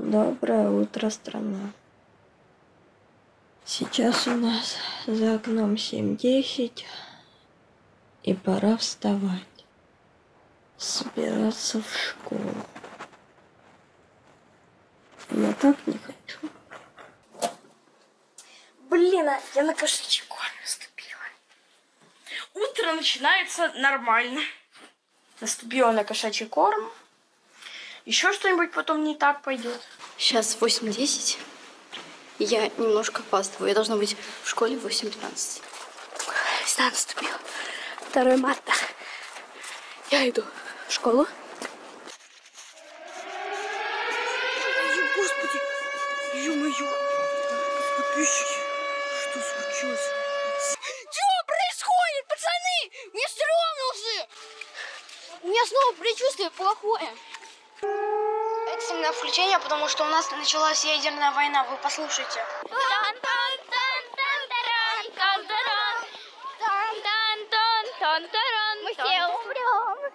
Доброе утро, страна. Сейчас у нас за окном 7.10, и пора вставать, собираться в школу. Я так не хочу. Блин, а я на кошачий корм наступила. Утро начинается нормально. Наступила на кошачий корм. Еще что-нибудь потом не так пойдет. Сейчас 8.10. и Я немножко опаздываю. Я должна быть в школе в 8.15. Весна наступила. 2 марта. Я иду в школу. Господи, ё-моё, подписчики, что случилось? Что происходит, пацаны? Мне стрёмно уже. У меня снова предчувствие плохое. Это семена включения, потому что у нас началась ядерная война. Вы послушайте. Мы все умрем.